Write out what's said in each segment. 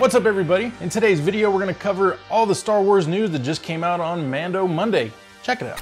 What's up everybody? In today's video, we're gonna cover all the Star Wars news that just came out on Mando Monday. Check it out.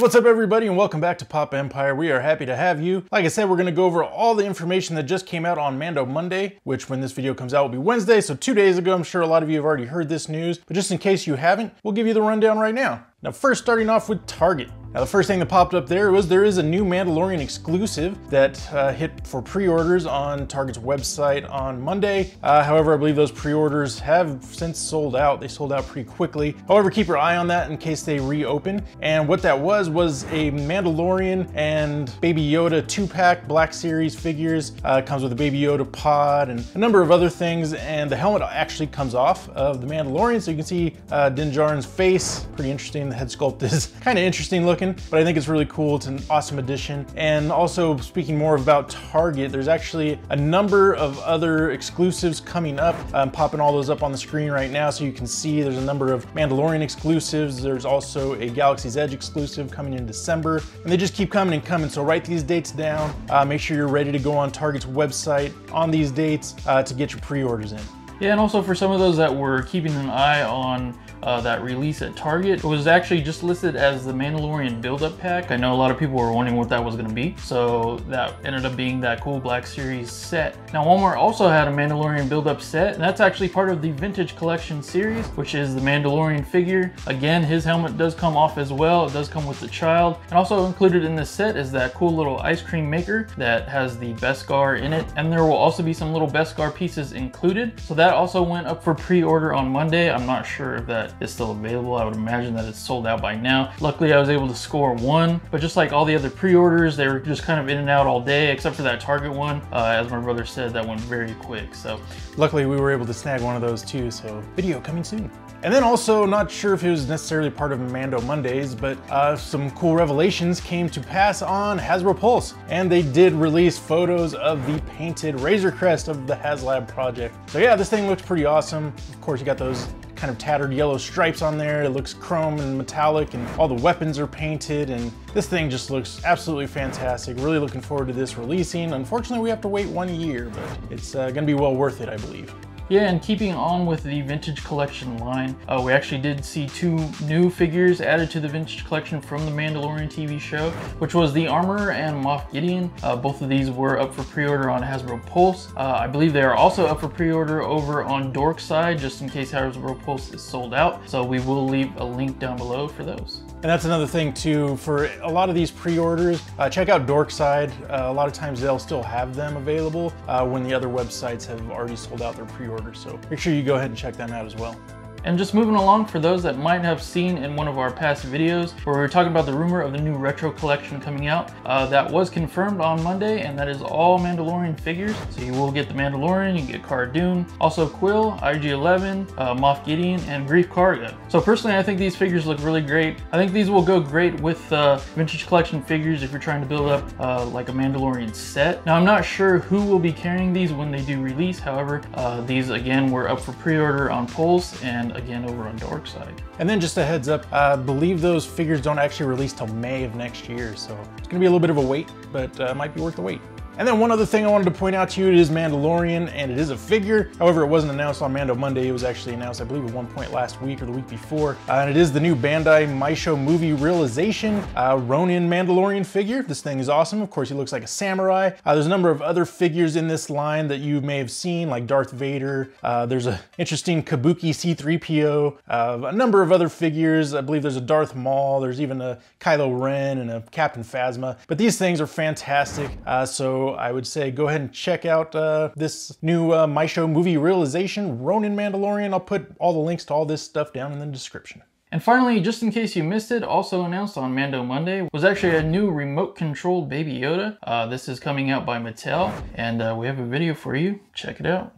What's up everybody and welcome back to Pop Empire. We are happy to have you. Like I said, we're gonna go over all the information that just came out on Mando Monday, which when this video comes out will be Wednesday, so two days ago. I'm sure a lot of you have already heard this news, but just in case you haven't, we'll give you the rundown right now. Now first starting off with Target. Now the first thing that popped up there was there is a new Mandalorian exclusive that uh, hit for pre-orders on Target's website on Monday. Uh, however, I believe those pre-orders have since sold out. They sold out pretty quickly. However, keep your eye on that in case they reopen. And what that was was a Mandalorian and Baby Yoda two-pack Black Series figures. Uh, comes with a Baby Yoda pod and a number of other things. And the helmet actually comes off of the Mandalorian, so you can see uh, Din Djarin's face. Pretty interesting. The head sculpt is kind of interesting looking but I think it's really cool. It's an awesome addition. And also speaking more about Target, there's actually a number of other exclusives coming up. I'm popping all those up on the screen right now so you can see there's a number of Mandalorian exclusives. There's also a Galaxy's Edge exclusive coming in December. And they just keep coming and coming. So write these dates down. Uh, make sure you're ready to go on Target's website on these dates uh, to get your pre-orders in. Yeah, and also for some of those that were keeping an eye on uh, that release at Target. It was actually just listed as the Mandalorian build-up pack. I know a lot of people were wondering what that was going to be, so that ended up being that cool Black Series set. Now Walmart also had a Mandalorian build-up set, and that's actually part of the Vintage Collection series, which is the Mandalorian figure. Again, his helmet does come off as well. It does come with the child. And also included in this set is that cool little ice cream maker that has the Beskar in it, and there will also be some little Beskar pieces included. So that also went up for pre-order on Monday. I'm not sure if that is still available. I would imagine that it's sold out by now. Luckily, I was able to score one, but just like all the other pre-orders, they were just kind of in and out all day, except for that Target one. Uh, as my brother said, that went very quick. So luckily we were able to snag one of those too. So video coming soon. And then also, not sure if it was necessarily part of Mando Mondays, but uh, some cool revelations came to pass on Hasbro Pulse. And they did release photos of the painted Razor Crest of the HasLab project. So yeah, this thing looks pretty awesome. Of course, you got those kind of tattered yellow stripes on there. It looks chrome and metallic and all the weapons are painted and this thing just looks absolutely fantastic. Really looking forward to this releasing. Unfortunately, we have to wait one year, but it's uh, gonna be well worth it, I believe. Yeah, and keeping on with the Vintage Collection line, uh, we actually did see two new figures added to the Vintage Collection from the Mandalorian TV show, which was the Armorer and Moff Gideon. Uh, both of these were up for pre-order on Hasbro Pulse. Uh, I believe they are also up for pre-order over on Dorkside, just in case Hasbro Pulse is sold out. So we will leave a link down below for those. And that's another thing too, for a lot of these pre-orders, uh, check out Dorkside. Uh, a lot of times they'll still have them available uh, when the other websites have already sold out their pre-orders. So make sure you go ahead and check them out as well. And just moving along, for those that might have seen in one of our past videos where we were talking about the rumor of the new retro collection coming out, uh, that was confirmed on Monday, and that is all Mandalorian figures. So you will get the Mandalorian, you get Cara Dune, also Kuiil, IG-11, uh, Moff Gideon, and Greef Karga. So personally, I think these figures look really great. I think these will go great with uh, vintage collection figures if you're trying to build up uh, like a Mandalorian set. Now, I'm not sure who will be carrying these when they do release. However, uh, these again were up for pre-order on Pulse and again over on Dorkside. And then just a heads up, I believe those figures don't actually release till May of next year, so it's gonna be a little bit of a wait, but uh, might be worth the wait. And then one other thing I wanted to point out to you, it is Mandalorian and it is a figure. However, it wasn't announced on Mando Monday. It was actually announced, I believe, at one point last week or the week before. Uh, and it is the new Bandai Meisho movie realization uh, Ronin Mandalorian figure. This thing is awesome. Of course, he looks like a samurai. Uh, there's a number of other figures in this line that you may have seen, like Darth Vader. Uh, there's an interesting Kabuki C-3PO, uh, a number of other figures. I believe there's a Darth Maul. There's even a Kylo Ren and a Captain Phasma. But these things are fantastic. Uh, I would say go ahead and check out uh, this new uh, Meisho movie realization, Ronin Mandalorian. I'll put all the links to all this stuff down in the description. And finally, just in case you missed it, also announced on Mando Monday was actually a new remote controlled Baby Yoda. Uh, this is coming out by Mattel, and uh, we have a video for you. Check it out.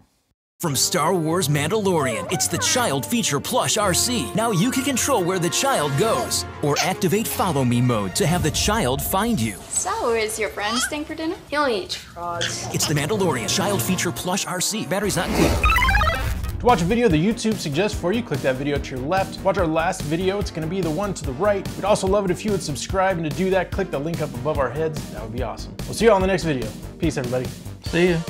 From Star Wars Mandalorian, it's the Child Feature Plush RC. Now you can control where the child goes, or activate Follow Me mode to have the child find you. So, is your friend staying for dinner? He only eats frogs. It's the Mandalorian Child Feature Plush RC. Batteries not included. To watch a video the YouTube suggests for you, click that video to your left. Watch our last video, it's gonna be the one to the right. We'd also love it if you would subscribe, and to do that, click the link up above our heads. That would be awesome. We'll see you all in the next video. Peace, everybody. See ya.